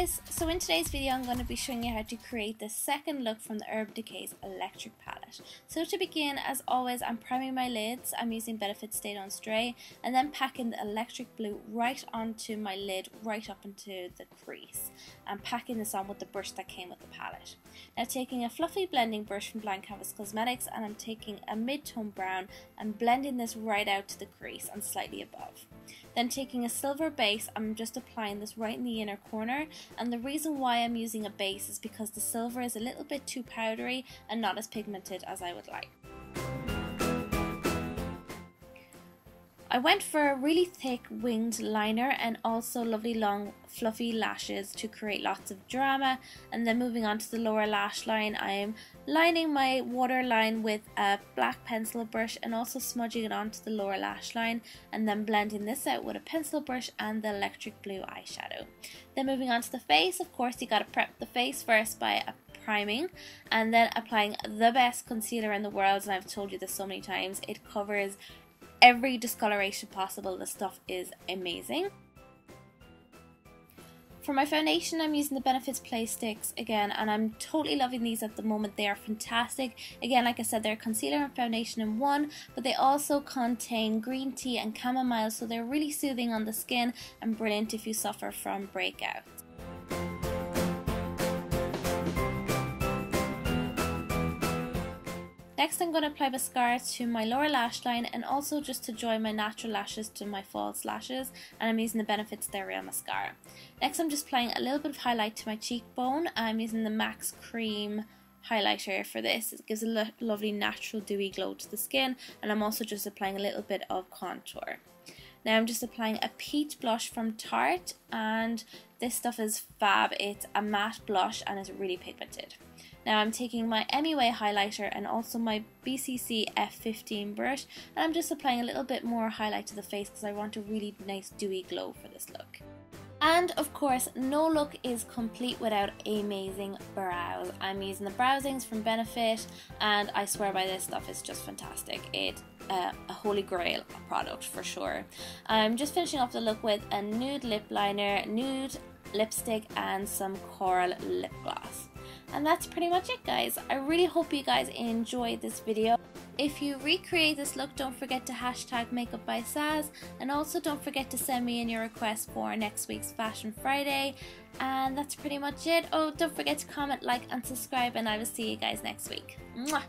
guys, so in today's video I'm going to be showing you how to create the second look from the Urban Decay's electric palette. So to begin, as always, I'm priming my lids, I'm using Benefit Stay Don't Stray, and then packing the electric blue right onto my lid, right up into the crease, and packing this on with the brush that came with the palette. Now taking a fluffy blending brush from Blank Canvas Cosmetics, and I'm taking a mid-tone brown and blending this right out to the crease and slightly above. Then taking a silver base, I'm just applying this right in the inner corner and the reason why I'm using a base is because the silver is a little bit too powdery and not as pigmented as I would like. I went for a really thick winged liner and also lovely long fluffy lashes to create lots of drama and then moving on to the lower lash line I'm lining my waterline with a black pencil brush and also smudging it onto the lower lash line and then blending this out with a pencil brush and the electric blue eyeshadow. Then moving on to the face of course you gotta prep the face first by priming and then applying the best concealer in the world and I've told you this so many times it covers every discoloration possible. The stuff is amazing. For my foundation, I'm using the Benefits Play Sticks again, and I'm totally loving these at the moment. They are fantastic. Again, like I said, they're concealer and foundation in one, but they also contain green tea and chamomile, so they're really soothing on the skin and brilliant if you suffer from breakouts. Next I'm going to apply mascara to my lower lash line and also just to join my natural lashes to my false lashes and I'm using the Benefits They're Real Mascara. Next I'm just applying a little bit of highlight to my cheekbone. I'm using the MAC Cream highlighter for this. It gives a lo lovely natural dewy glow to the skin and I'm also just applying a little bit of contour. Now I'm just applying a peach blush from Tarte and this stuff is fab. It's a matte blush and it's really pigmented. Now I'm taking my MUA highlighter and also my BCC F15 brush and I'm just applying a little bit more highlight to the face because I want a really nice dewy glow for this look. And of course, no look is complete without amazing brows. I'm using the Brow Zings from Benefit and I swear by this stuff, it's just fantastic. It's uh, a holy grail product for sure. I'm just finishing off the look with a nude lip liner, nude lipstick and some coral lip gloss. And that's pretty much it guys. I really hope you guys enjoyed this video. If you recreate this look, don't forget to hashtag makeup by Saz and also don't forget to send me in your request for next week's Fashion Friday. And that's pretty much it. Oh, don't forget to comment, like and subscribe and I will see you guys next week. Mwah!